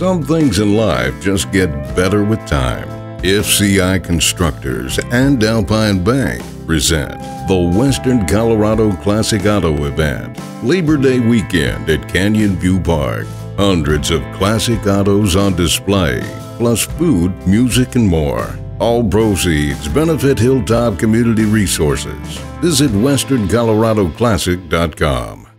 Some things in life just get better with time. FCI Constructors and Alpine Bank present the Western Colorado Classic Auto Event, Labor Day weekend at Canyon View Park. Hundreds of classic autos on display, plus food, music, and more. All proceeds benefit Hilltop Community Resources. Visit WesternColoradoClassic.com.